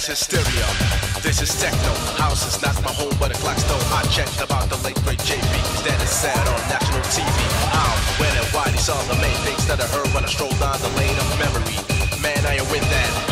mass hysteria. This is techno, house is not my home, but a clock still. I checked about the late great JB, that is sad on national TV. How, when, and why, these are the main things that I heard when I strolled down the lane of memory. Man, I am with that.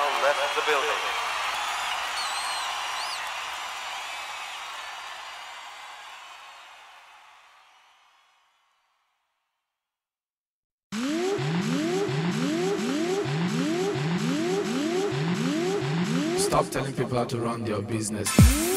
now left the building. Stop telling people how to run their business.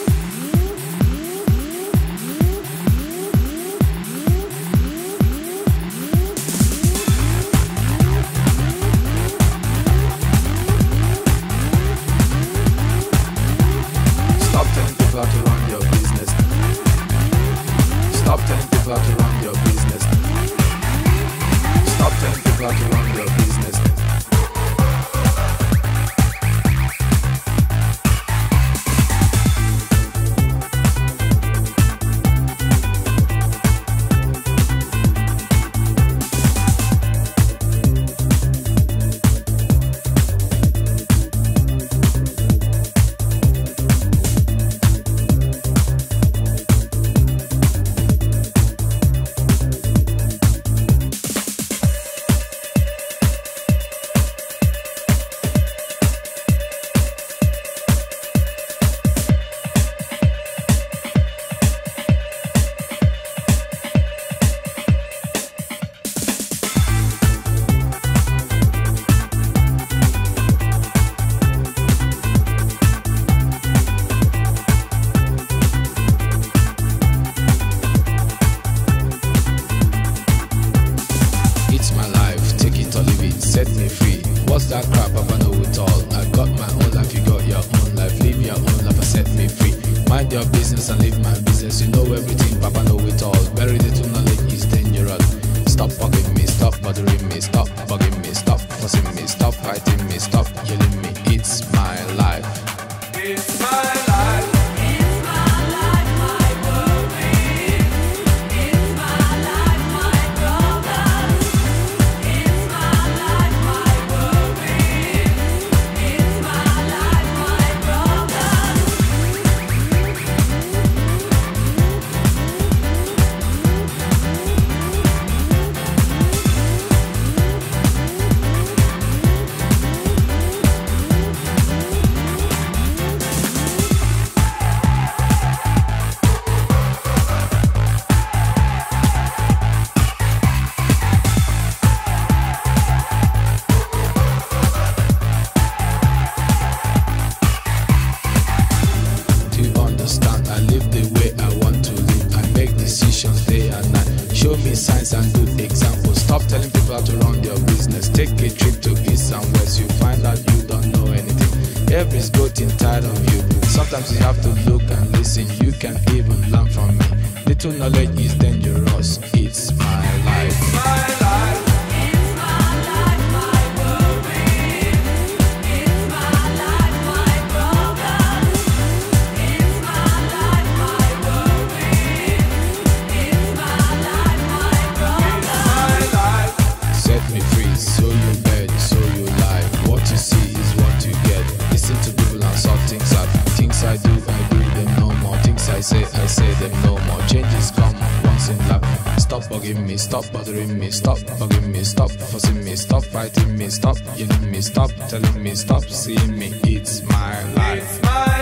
of you. Sometimes you have to look and listen, you can even learn from me. Little knowledge is dangerous, it's my life. bugging me, stop bothering me, stop bugging me, stop fussing me, stop fighting me, stop yelling me, stop telling me, stop seeing me. It's my life. It's my